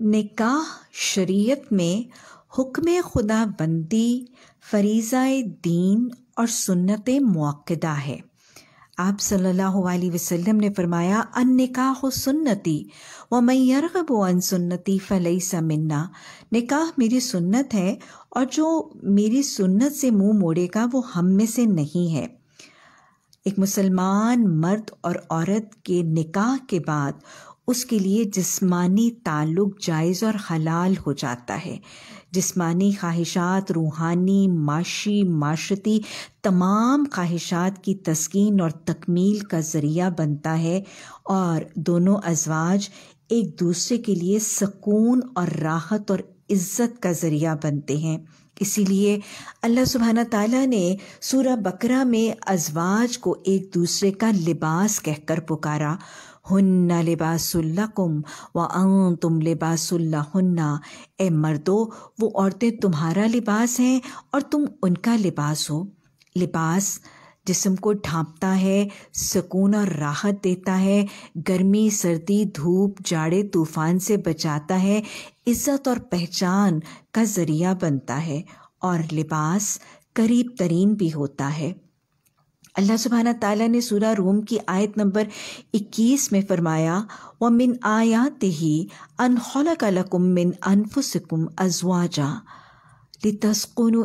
निकाह शरीयत में हुक्म खुदा बंदी फरीज़ा दीन और सुन्नत मुक्दा है। आप सल्लल्लाहु अलैहि वसल्लम ने फरमाया, अन निकाह सुन्नति, व मैरगब अन सुन्नति फ़लई मिन्ना। निकाह मेरी सुन्नत है और जो मेरी सुन्नत से मुँह मोड़ेगा, वो हम में से नहीं है। एक मुसलमान मर्द और औरत के निकाह के बाद उसके लिए जिस्मानी ताल्लुक जायज़ और हलाल हो जाता है। जिस्मानी ख्वाहिशात, रूहानी, माशी माशती तमाम ख्वाहिशात की तस्कीन और तकमील का ज़रिया बनता है और दोनों अजवाज एक दूसरे के लिए सकून और राहत और इज़्ज़त का ज़रिया बनते हैं। इसीलिए अल्लाह सुबहाना ताला ने सूरा बकरा में अजवाज को एक दूसरे का लिबास कहकर पुकारा, हन्ना लिबासुल्लकुम व अं तुम लिबासुल्लाहन्ना ए मर्दो, वो औरतें तुम्हारा लिबास हैं और तुम उनका लिबास हो। लिबास जिसम को ढांपता है, सुकून और राहत देता है, गर्मी, सर्दी, धूप, जाड़े, तूफ़ान से बचाता है, इज़्ज़त और पहचान का ज़रिया बनता है और लिबास करीब तरीन भी होता है। अल्लाह सुबहाना ताला ने सूरा रूम की आयत नंबर 21 में फरमाया व मिन आयात ही अन खलकलकुम मिन अनफुसकुम अजवाजा। लितस्कुनु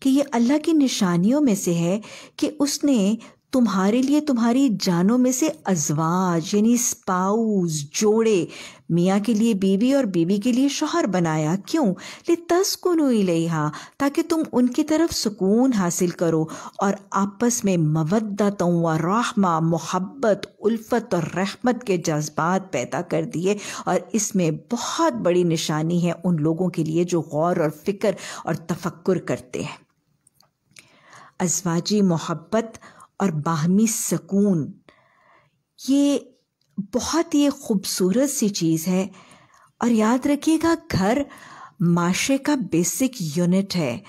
कि ये अल्लाह की निशानियों में से है कि उसने तुम्हारे लिए तुम्हारी जानों में से अजवाज, यानी स्पाउस, जोड़े, मियाँ के लिए बीवी और बीवी के लिए शोहर बनाया। क्यों? ले तस्कुन इलेहा ताकि तुम उनकी तरफ़ सुकून हासिल करो और आपस में मवद्दत व रहमा, मोहब्बत, उल्फत और रहमत के जज्बात पैदा कर दिए। और इसमें बहुत बड़ी निशानी है उन लोगों के लिए जो गौर और फ़िक्र और तफक्र करते हैं। अजवाजी मोहब्बत और बाहमी सकून। ये बहुत ही खूबसूरत सी चीज़ है और याद रखिएगा, घर माशे का बेसिक यूनिट है।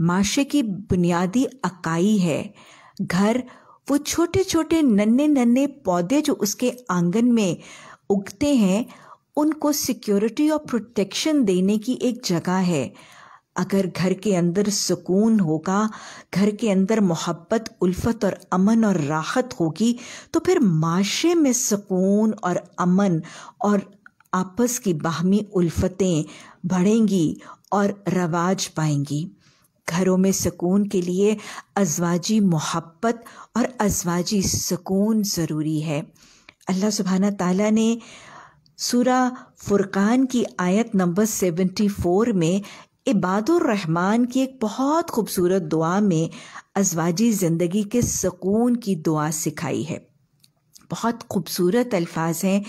माशे की बुनियादी अकाई है। घर वो छोटे छोटे नन्हे नन्हे पौधे जो उसके आँगन में उगते हैं, उनको सिक्योरिटी और प्रोटेक्शन देने की एक जगह है। अगर घर के अंदर सुकून होगा, घर के अंदर मोहब्बत, उल्फत और अमन और राहत होगी तो फिर माशे में सुकून और अमन और आपस की बाहमी उल्फतें बढ़ेंगी और रवाज पाएँगी। घरों में सुकून के लिए अजवाजी मोहब्बत और अजवाजी सुकून ज़रूरी है। अल्लाह सुबहाना ताला ने सूरा फुरकान की आयत नंबर सेवेंटी फोर में इबादुररहमान की एक बहुत खूबसूरत दुआ में अजवाजी ज़िंदगी के सुकून की दुआ सिखाई है। बहुत खूबसूरत अल्फाज हैं।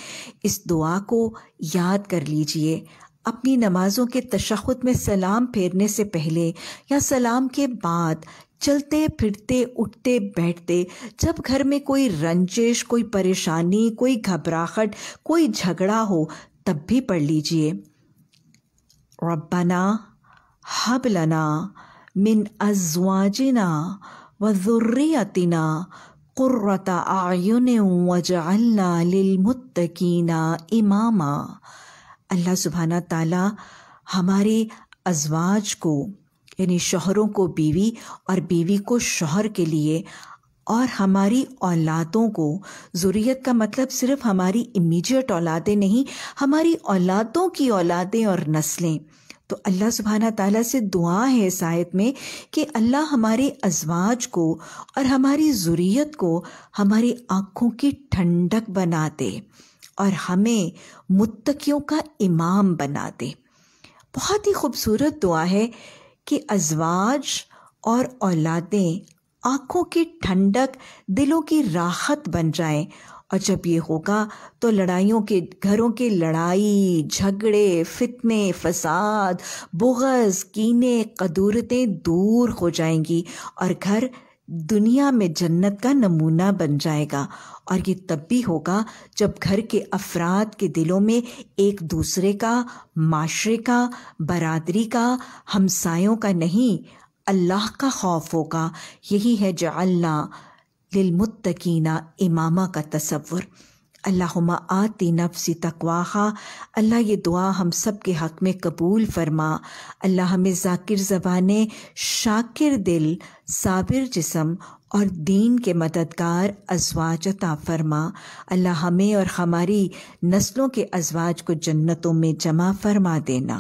इस दुआ को याद कर लीजिए। अपनी नमाज़ों के तशद में सलाम फेरने से पहले या सलाम के बाद चलते, फिरते, उठते, बैठते, जब घर में कोई रंजिश, कोई परेशानी, कोई घबराहट, कोई झगड़ा हो, तब भी पढ़ लीजिए। रब्बना हबलना मिन अजवाजिना व ज़ुर्रियतिना आयुन वजअलना लिलमुत्तकीना इमामा अल्लाह सुबहाना ताला हमारे अजवाज को यानी शोहरों को बीवी और बीवी को शोहर के लिए और हमारी औलादों को ज़ुरियत का मतलब सिर्फ़ हमारी इमीडिएट औलादें नहीं हमारी औलादों की औलादें और नस्लें तो अल्लाह सुबहाना ताला से दुआ है इस आयत में कि अल्लाह हमारे अजवाज को और हमारी ज़ुरियत को हमारी आँखों की ठंडक बना दे और हमें मुत्तकियों का इमाम बना दे। बहुत ही खूबसूरत दुआ है कि अजवाज और औलादें आँखों की ठंडक, दिलों की राहत बन जाएँ और जब ये होगा तो लड़ाइयों के, घरों के लड़ाई, झगड़े, फितने, फसाद बुगज कीने, कदूरतें दूर हो जाएँगी और घर दुनिया में जन्नत का नमूना बन जाएगा। और ये तब भी होगा जब घर के अफराद के दिलों में एक दूसरे का, माशरे का, बरादरी का, हमसायों का नहीं, अल्लाह का खौफ होगा। यही है जअल्ला लिलमुत्तकीना इमामा का तसव्वुर अल्लाहुम्मा आती नफ्सी तकवाहा अल्लाह ये दुआ हम सब के हक़ में कबूल फरमा अल्लाह हमें ज़ाकिर ज़बान शाकिर दिल साबिर जिसम और दीन के मददगार अजवाज अता फरमा अल्लाह हमें और हमारी नस्लों के अजवाज को जन्नतों में जमा फरमा देना